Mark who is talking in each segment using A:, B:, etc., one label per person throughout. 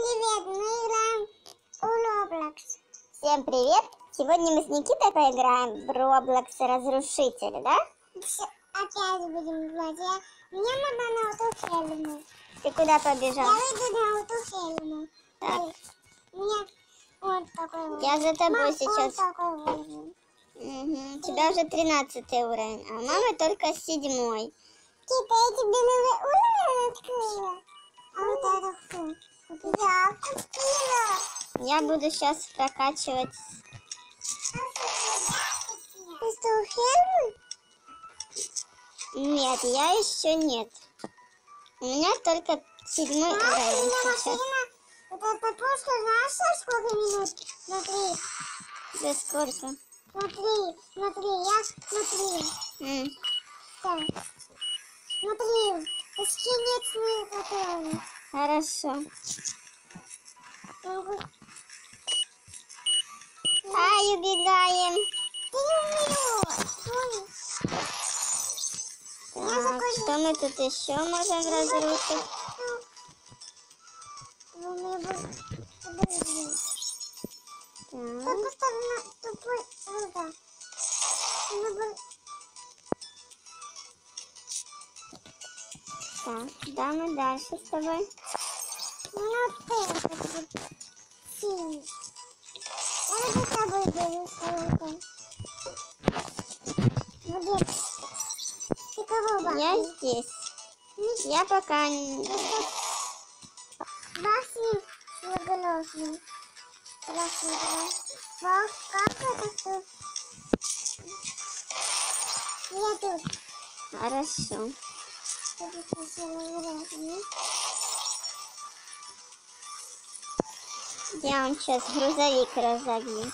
A: привет! Мы играем в Roblox.
B: Всем привет! Сегодня мы с Никитой поиграем в Roblox Разрушитель, да?
A: Всё, Опять будем играть. Я... Мне надо на autoфельму.
B: Ты куда
A: Я
B: побежал?
A: выйду на autoфельму.
B: Так.
A: Мне вот такой вот.
B: Я за тобой
A: Мам,
B: сейчас.
A: Вот такой.
B: Мгм. У тебя уже 13 уровень, а мамы только седьмой.
A: Типа, я тебе новый уровень открыла. А вот это кто? Я открыла.
B: Я буду сейчас прокачивать.
A: Ты что, фермы?
B: Нет, я еще нет. У меня только седьмой
A: Знаешь,
B: уровень сейчас.
A: вот эта пушка, знаешь, сколько минут? Смотри,
B: За сколько?
A: смотри, смотри, я, смотри,
B: М,
A: так. Смотри, скинет мы готовы. Могу-
B: Ай, убегаем. Так, что мы тут еще можем разрушить? Так,
A: да,
B: мы дальше с тобой.
A: Ну, вот это вот синий. Я
B: здесь. Я пока не...
A: Бахни многоножный. Красный, красный. Вау, как это тут? Я тут.
B: Хорошо. Я вам сейчас грузовик разогну.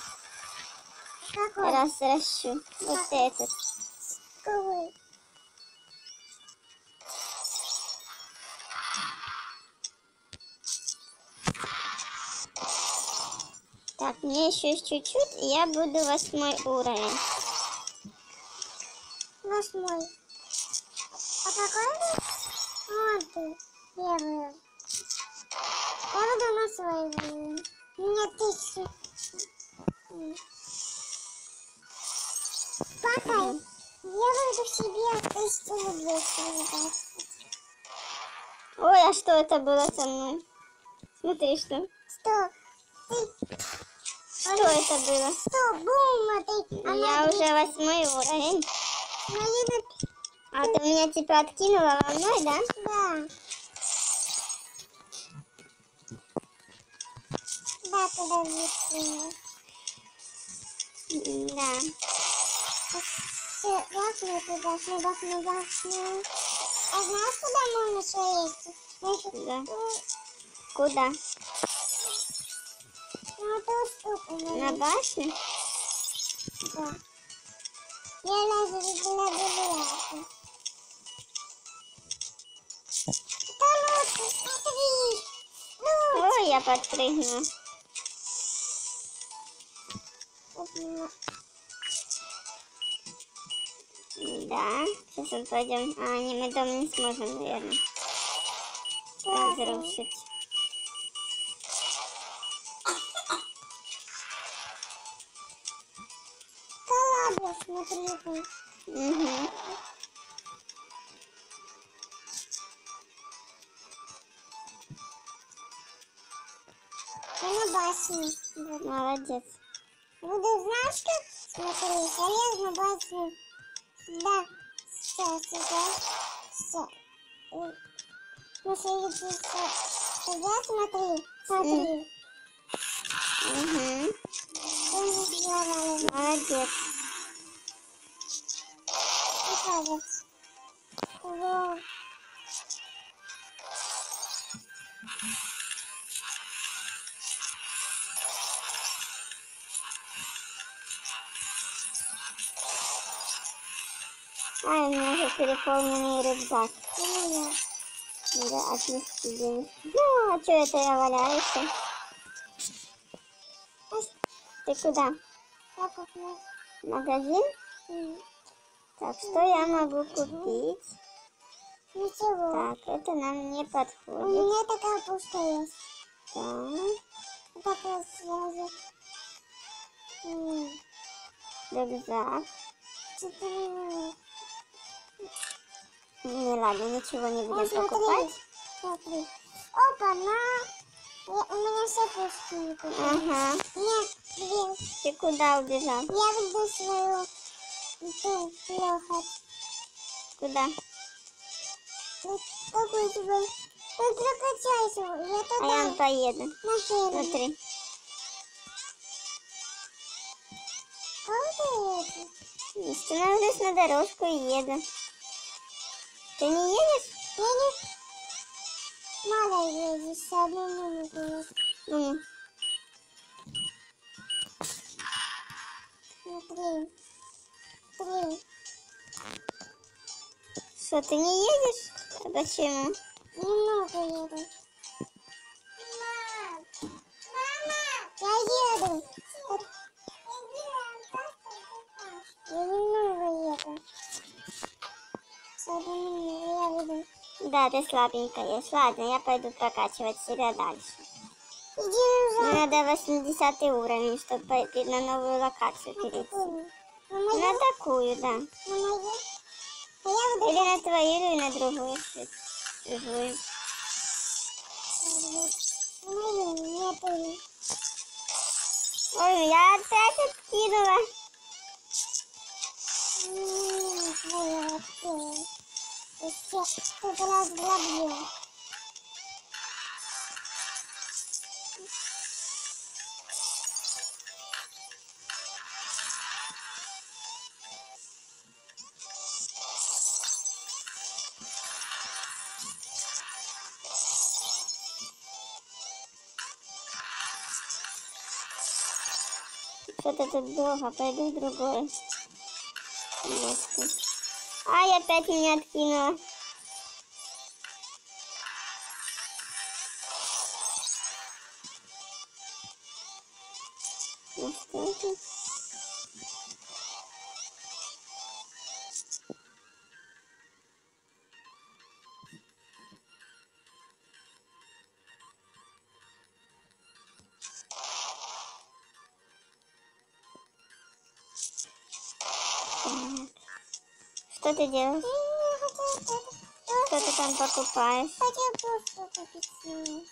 A: Какой?
B: Разращу. Вот этот.
A: Какой?
B: Так, мне еще чуть-чуть, и я буду восьмой уровень.
A: Восьмой. А какой? Вот ты. Первый. Я буду на свой уровень. У меня тысяча. М. Папа, я буду себе тысячу рублей передать.
B: Ой, а что это было со мной? Смотри, что.
A: Что? Ты...
B: Что это было?
A: Что? Бум, а ты...
B: Я уже восьмой уровень.
A: Наверное,
B: А ты меня типа откинула волной, да?
A: да. Да, сильно.
B: М, Да.
A: Все, туда, бахну, бахну, бахну. А знаешь, куда можно шесть? Значит,
B: Да.
A: ну,
B: Куда?
A: на ту штуку
B: На башню?
A: Да. Я. Да ну, смотри. Ну,
B: Ой, я подпрыгнула. Да. Сейчас вот пойдем. А, не, мы дом не сможем, наверное, разрушить.
A: да ладно, смотри.
B: Угу.
A: Я на башне.
B: Молодец.
A: Буду, знаешь, как? Смотри, залез на башню. Да, сейчас, сейчас, сейчас. Ну, смотри, сейчас, смотри, смотри.
B: Угу. Молодец.
A: Покажет. Вот.
B: Ай, у меня уже переполненный рюкзак.
A: У.
B: Надо отнести денег. Ну, а что это я валяюсь? Ты куда?
A: Я
B: магазин? Так, что я могу купить?
A: Ничего.
B: Так, это нам не
A: У
B: подходит.
A: меня такая пушка есть.
B: Так,
A: Так сразу. М,
B: рюкзак.
A: Четыре.
B: Не, ладно, ничего не будем
A: смотри.
B: покупать.
A: Смотри. Опа, на. Я- у меня все пустые.
B: Ага.
A: Нет, две.
B: Ты куда убежал?
A: Я веду свою ту лёхать.
B: Куда?
A: Ну, Какой тебя? Ты прокачайся. Я
B: А я
A: туда.
B: поеду.
A: На ферме.
B: Смотри.
A: А вот это.
B: Становлюсь на дорожку и еду. Ты не едешь?
A: Я не... Мало едешь, одну минуту.
B: Ну,
A: Смотри. Три.
B: что, ты не едешь? А почему?
A: Немного еду. Мам! Мама! Я еду. Я немного еду.
B: Да, ты слабенькая ешь. Ладно, я пойду прокачивать себя дальше.
A: Иди уже.
B: надо 80 уровень, чтобы пойти на новую локацию перейти.
A: На
B: такую, да.
A: А.
B: Или на твою, или на другую.
A: Нету.
B: Ой, я опять откинула.
A: М, твоя ты. Ты все тут разграбил.
B: Что-то тут долго, пойду в другое место. Ай, опять меня откинула. Ну что покупаешь?
A: Хотел просто купить сниму.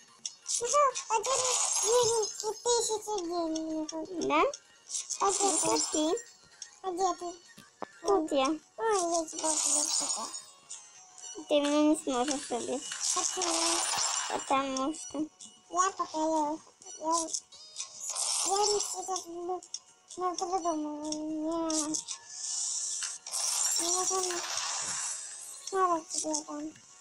A: Уже один десять тысяч денег.
B: Да?
A: А где ты? А где ты?
B: Тут я.
A: Ой, я тебя буду
B: Ты меня не сможешь убить.
A: Почему?
B: Потому что...
A: Я пока я... Я, не буду... Но придумала. Нет. Мне там... Мало тебе там.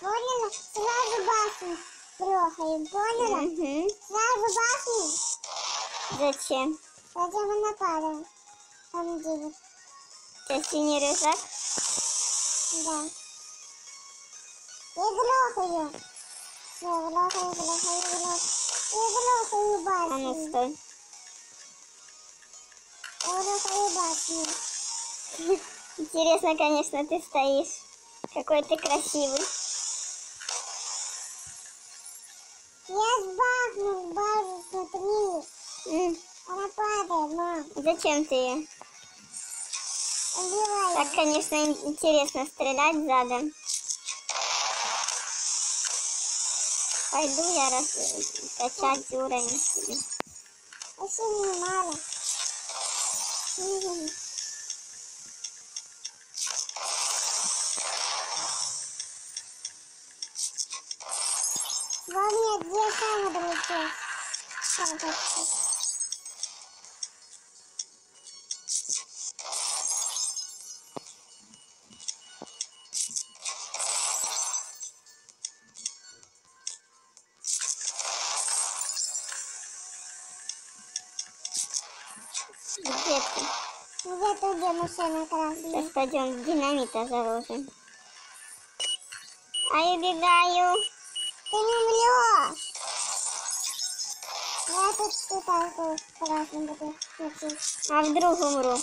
A: Поняла? Сразу башню трехаем, поняла?
B: Угу.
A: Сразу башню,
B: Зачем?
A: Затем мы нападаем. Там девять,
B: Это синий рюкзак?
A: да. Я грохаю. Все, грохаю, грохаю, грохаю. Я грохаю
B: А ну стой.
A: Я грохаю башню.
B: Интересно, конечно, ты стоишь. Какой ты красивый.
A: Я сбахнул базу, смотри.
B: М,
A: Она падает, мам.
B: Зачем ты ее?
A: Убивай.
B: Так, конечно, ин- интересно стрелять задом. Пойду я раз качать уровень
A: не мало. Во мне где самый другой?
B: Сейчас пойдем динамита заложим. А я убегаю.
A: Ты не умрешь. Я тут пытаюсь красным буду.
B: А вдруг умру?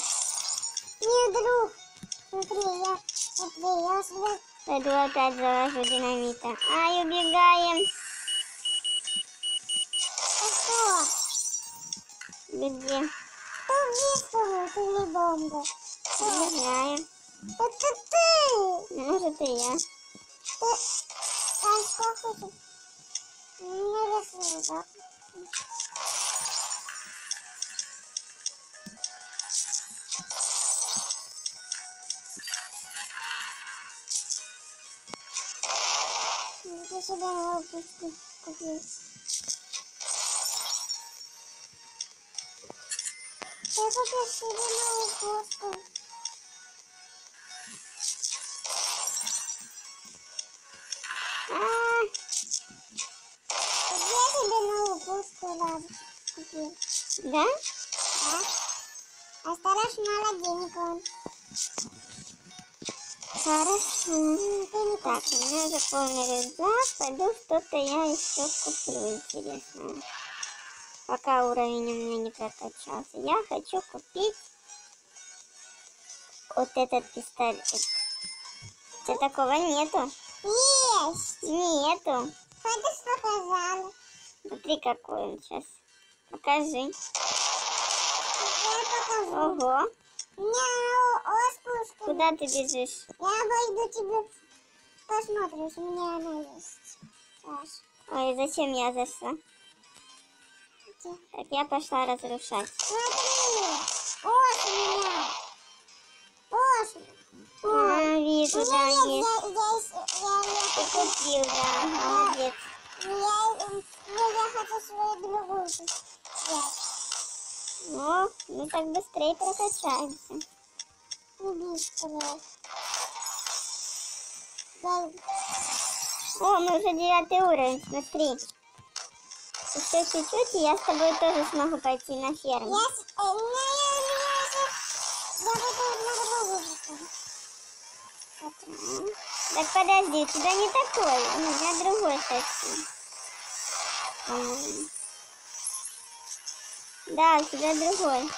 A: Не, друг. Смотри, я, смотри, я себя...
B: Пойду опять заложу динамита. Ай, убегаем.
A: А что?
B: Где?
A: Кто выстрелил? Ты не бомба.
B: Убегаем.
A: Это ты!
B: Может и я.
A: Ты... А что хочешь? Не рисуй, да? Ты себе новую пушку купил. Я купил себе новую пушку.
B: А, да?
A: Да? Мало денег он.
B: Хорошо.
A: М, Ты не
B: Так, у меня полный рюкзак. Пойду что-то я еще куплю интересное. Пока уровень у меня не прокачался. Я хочу купить вот этот пистолет. Что такого нету?
A: Есть!
B: Нету.
A: Пойдешь показали.
B: Смотри, какой он сейчас. Покажи.
A: Я покажу.
B: Ого.
A: У меня о- спушка.
B: Куда ты бежишь?
A: Я обойду тебе. Посмотришь, у меня она есть. Сейчас.
B: Ой, зачем я зашла? Так, я пошла разрушать.
A: Смотри. Ось у меня. Ось.
B: А, вижу, да, есть.
A: есть. Я, я, я,
B: купил, да, молодец.
A: я, я, ну, я хочу свою другую взять.
B: Ну, мы так быстрее прокачаемся.
A: Я,
B: О, мы уже девятый уровень, смотри. Еще чуть-чуть, и я с тобой тоже смогу пойти на
A: я,
B: ферму.
A: с- э, я,
B: М. Так подожди, тебя не такой, у меня другой совсем. Да, у тебя другой.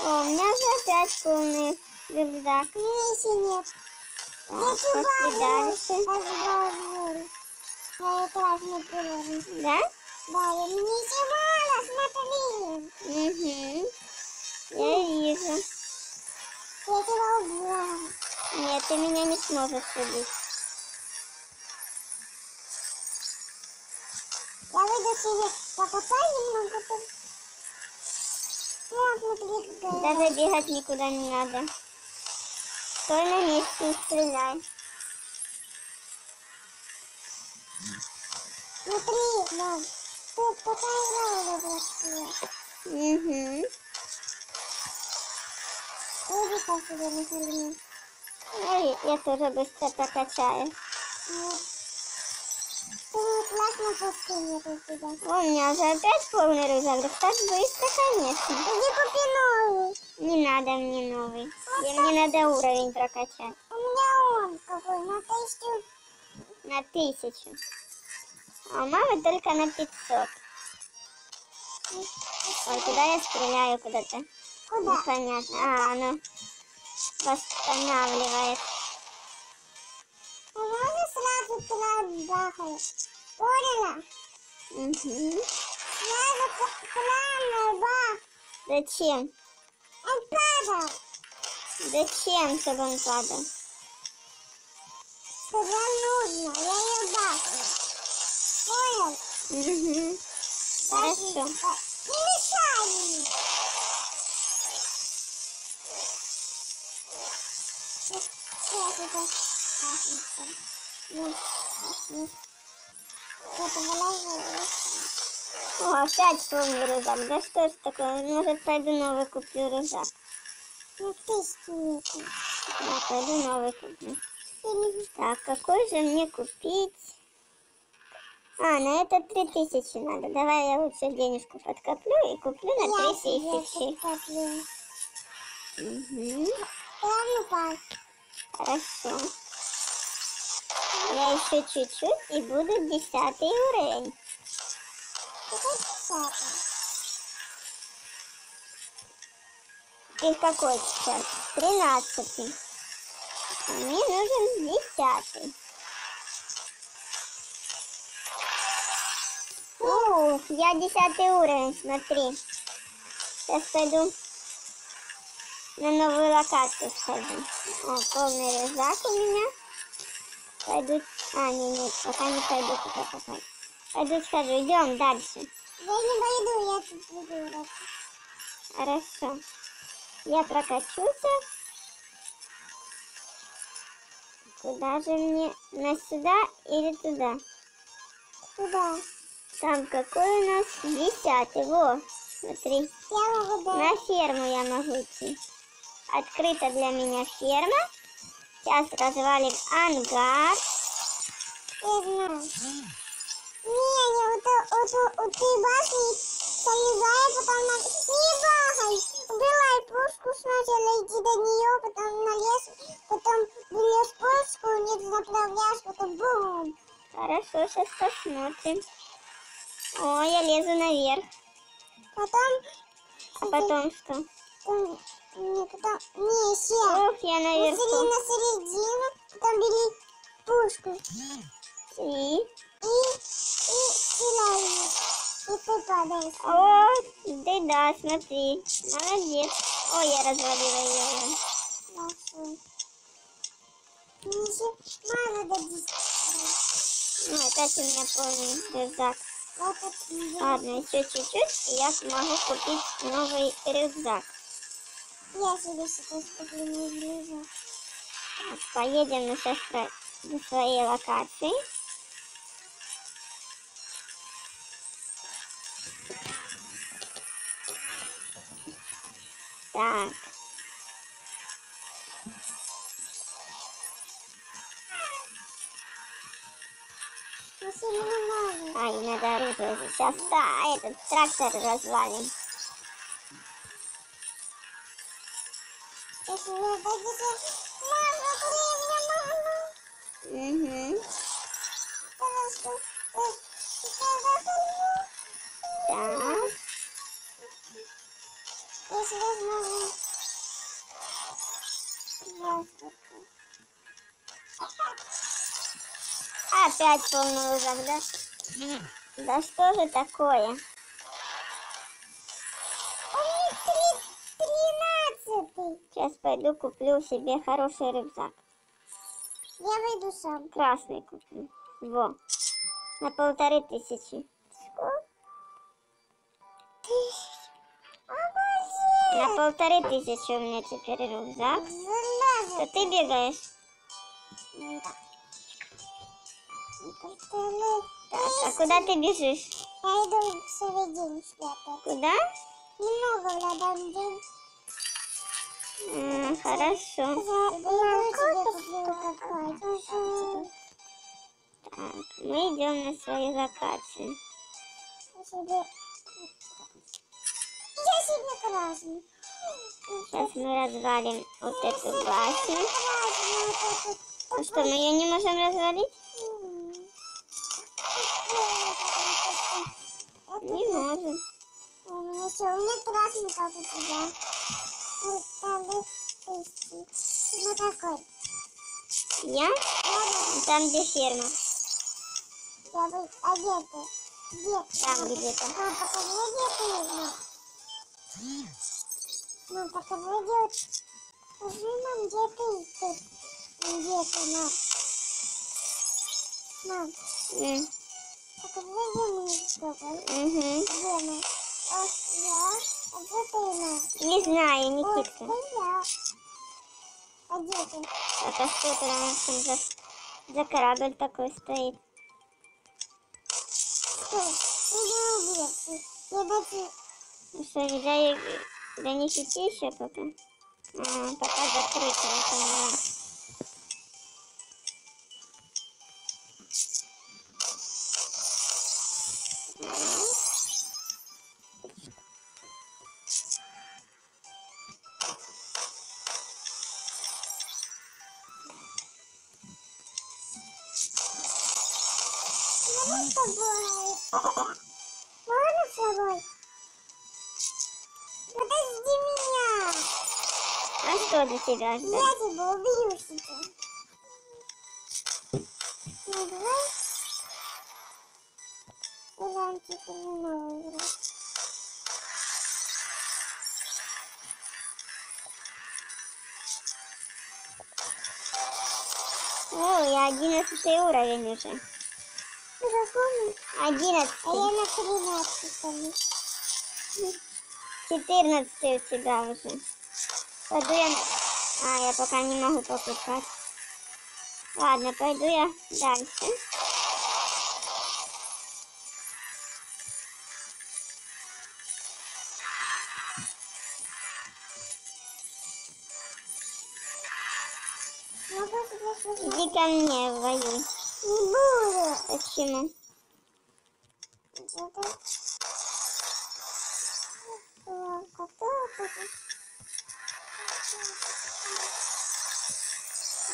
B: О, у меня уже опять полный рюкзак.
A: Еще нет.
B: Так, пошли дальше.
A: Я это возьму первым.
B: Да?
A: Да, я мне еще мало, смотри.
B: Угу. Я вижу.
A: Я тебя убила.
B: Нет, ты меня не сможешь убить.
A: Я выйду себе покопаю немного какая.
B: Даже бегать никуда не надо. Стой на месте и стреляй.
A: Смотри, мам. Тут такая игра уже
B: Угу.
A: Иди по себе на
B: Ой, я тоже быстро прокачаю.
A: Вот. У
B: меня уже опять полный рюкзак. Так быстро, конечно.
A: Иди купи новый.
B: Не надо мне новый. И мне надо уровень прокачать.
A: У меня он какой, на тысячу.
B: На тысячу. А у мамы только на 500. Ой, куда я стреляю куда-то?
A: Куда?
B: Непонятно. А, оно восстанавливает.
A: А можно сразу туда бахать? Поняла?
B: Угу.
A: Сразу плавно бах.
B: Зачем?
A: Он падал.
B: Зачем, чтобы он падал?
A: Сказал нужно. Я ее бахаю. Понял?
B: Угу. Хорошо.
A: Не мешай мне.
B: О, опять полный рюкзак. Да что ж такое? Может, пойду новый куплю рюкзак.
A: Ну, тысячи нету.
B: Да, пойду новый куплю.
A: Ты
B: Так, какой же мне купить? А, на это три тысячи надо. Давай я лучше денежку подкоплю и куплю на три тысячи. Угу. Хорошо. Я еще чуть-чуть и буду десятый уровень. Ты какой сейчас? Тринадцатый. А мне нужен десятый. Ух, я десятый уровень, смотри. Сейчас пойду на новую локацию схожу. О, полный рюкзак у меня. Пойду... А, нет, нет, пока не пойду туда пока. Пойду схожу, идем дальше.
A: Я не пойду, я тут буду.
B: Хорошо. Я прокачуся. Куда же мне? На сюда или туда?
A: Куда?
B: Там какой у нас? Десятый. Во, смотри.
A: Я могу дать.
B: На ферму я могу идти. Открыта для меня ферма. Сейчас развалим ангар.
A: Я знаю. Не, я вот, вот, вот, ты башни залезай, потом на... Не бахай! Убивай пушку сначала, иди до нее, потом на лес, потом берешь пушку, не заправляешь, потом бум!
B: Хорошо, сейчас посмотрим. О, я лезу наверх.
A: Потом...
B: А потом что?
A: Не, потом... Не, еще.
B: Ох, я наверху.
A: на середину, потом бери пушку
B: И...
A: и, и стреляй. И ты падаешь.
B: О, да, да, смотри. Молодец. Ой, я развалила ее.
A: Хорошо. Мне еще мало 10.
B: Ну, опять у меня полный рюкзак. Ладно, еще чуть-чуть, и я смогу купить новый рюкзак.
A: Я себе сейчас не ближе.
B: Так, поедем мы сейчас до своей локации. Так,
A: Ну, сильно не надо
B: оружие. Сейчас, да, этот трактор развалим. Угу. Так, опять полный рюкзак, да? Да что же такое? Пойду куплю себе хороший рюкзак.
A: Я выйду сам.
B: Красный куплю. Во. На полторы тысячи.
A: Сколько? Тысяч.
B: На полторы тысячи у меня теперь рюкзак.
A: Залазит.
B: То ты бегаешь.
A: Да.
B: Так, а куда ты бежишь?
A: Я иду в середину спрятать.
B: Куда?
A: Немного рядом день.
B: Хорошо. Так, мы идем на свою локацию.
A: Я себе красный.
B: Сейчас мы развалим вот эту башню. Ну что, мы ее не можем развалить? Не можем.
A: У меня что, у меня красный, как у тебя. Ну какой?
B: Я? Там, где ферма.
A: Я бы... А где ты? Где?
B: Там где-то.
A: Мам, покажи, где ты есть, мам. Покажи, где... Скажи, мам, где ты тут? Где ты, мам? Мам,
B: М,
A: покажи, где мы
B: мгм.
A: Где мы?
B: Не знаю, Никитка.
A: А где
B: что это там за, за корабль такой стоит? Что, нельзя и до них идти еще пока? А, пока закрыто, я поняла.
A: Можно с тобой? Подожди меня.
B: А что для тебя ждать?
A: Я тебя убью сейчас. Ну, давай. Играем теперь на новую игру.
B: О, я одиннадцатый уровень уже.
A: Запомнил? А я на 13 там.
B: Четырнадцатый у тебя уже. Пойду я... А, я пока не могу покупать. Ладно, пойду я дальше. Иди ко мне, воюй.
A: Не буду.
B: Почему?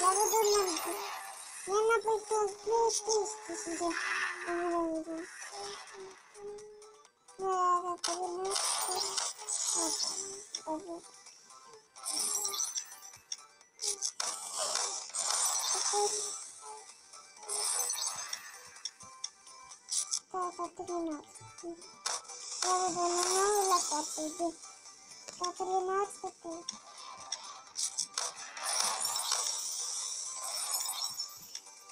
A: Я буду на... Я на PlayStation себе. Вот. Так, это 13. Я буду на 13.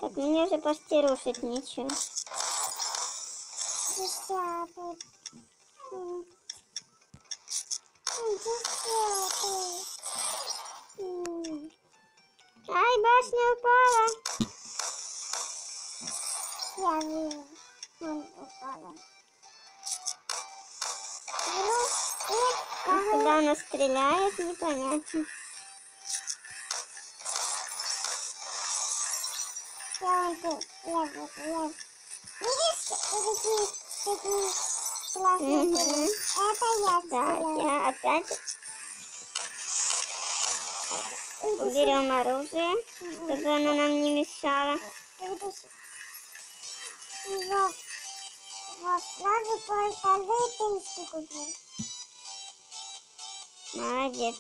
B: Так, мне уже почти рушить ничего.
A: Десятый. Десятый.
B: Ай, башня упала.
A: Я вижу. Он. Ну.
B: Куда она стреляет, непонятно.
A: Я вон тут. Я вот, я. Видишь, такие, такие классные были? Это я стреляю.
B: я опять уберем оружие, чтобы оно нам не мешало.
A: Вот, сразу полторы тысячи купил.
B: Молодец.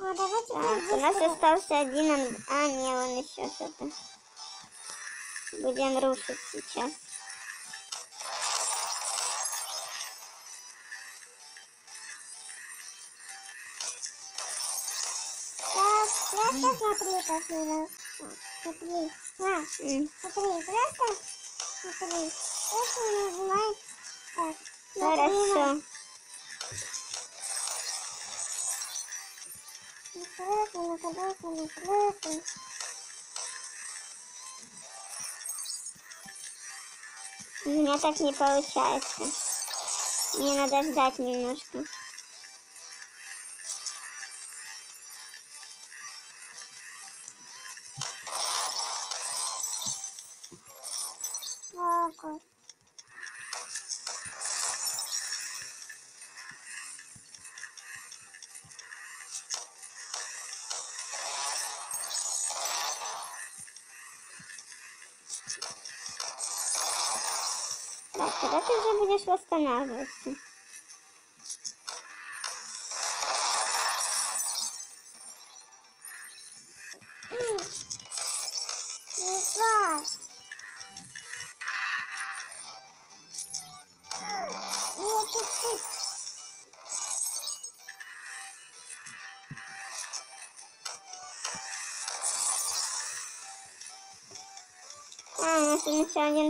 A: А,
B: Так, у нас остался один... А, не, он еще что-то. Будем рушить сейчас.
A: Как надо. Так, Смотри. На, смотри, просто смотри. Просто нажимай. Так,
B: Хорошо.
A: Накрыто, накрыто, накрыто.
B: У меня так не получается. Мне надо ждать немножко.
A: Вот.
B: Так, когда ты уже будешь восстанавливаться?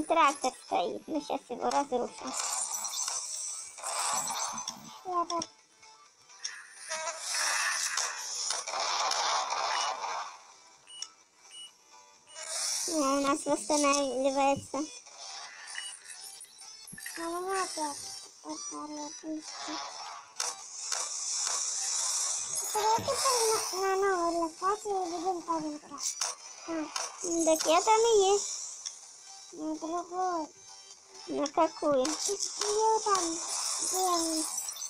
B: Трактор стоит. Мы сейчас его разрушим. О, у нас восстанавливается.
A: А у меня опять полторы тысячи. Давай теперь на, на новую локацию и будем там играть.
B: М, Так я там и есть.
A: На другой.
B: На какую?
A: Где там,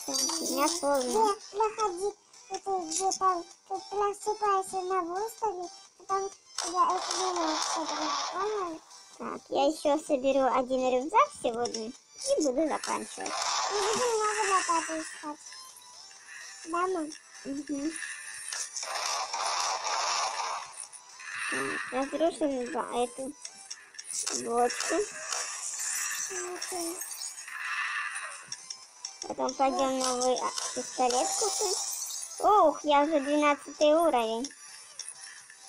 A: где
B: я
A: Где
B: помню.
A: проходи, это где там, ты просыпаешься на а там тебя это понял?
B: Так, я еще соберу один рюкзак сегодня и буду заканчивать.
A: Мы будем новый лопату искать. Да, мам?
B: Мгм. Так, разрушим ба- эту
A: Окей.
B: Потом пойдем новый а, пистолет купим. Ух, я уже 12 уровень.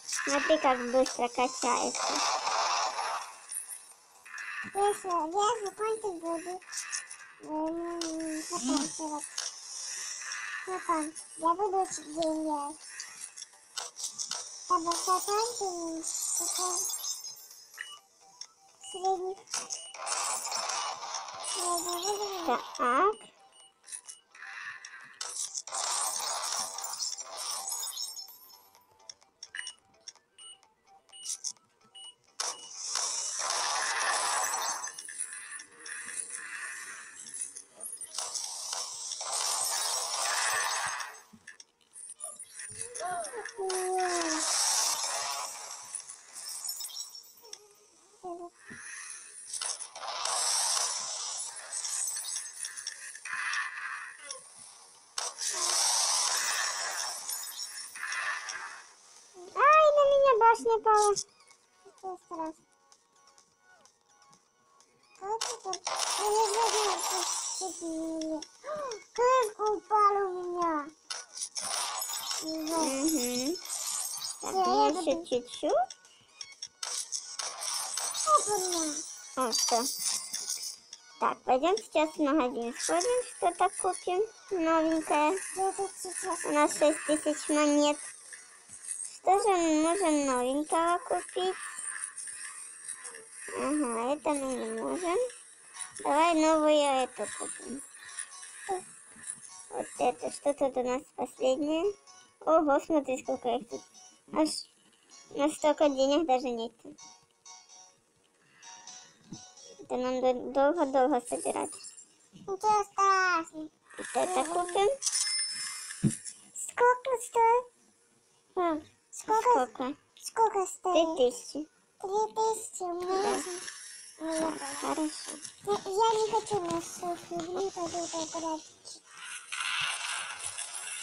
B: Смотри, как быстро качается.
A: Если я закончить буду. Заканчивать. Потом я буду учить деньги. Чтобы заканчивать, уровень.
B: Так.
A: Это. Крышка упала у меня. Не.
B: Угу. Так,
A: буду-
B: еще чуть-чуть. А, что? Так, пойдем сейчас в магазин сходим, что-то купим новенькое. У нас 6 тысяч монет. Что же мы можем новенького купить? Ага, это мы не можем. Давай новую эту купим. Вот это, что тут у нас последнее? Ого, смотри, сколько их тут. Аж на столько денег даже нет. Это нам до- долго-долго собирать.
A: Ничего страшного.
B: Вот это купим.
A: Сколько стоит? Сколько?
B: сколько?
A: Сколько
B: Три
A: стоит?
B: тысячи.
A: Три тысячи умножим. Ну,
B: Хорошо.
A: Я, я не хочу на суп, люблю пойду поиграть.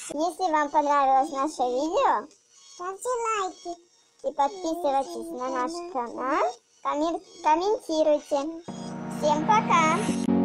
B: Если вам понравилось наше видео
A: Ставьте лайки.
B: и подписывайтесь на наш канал, коммен- комментируйте. Всем пока!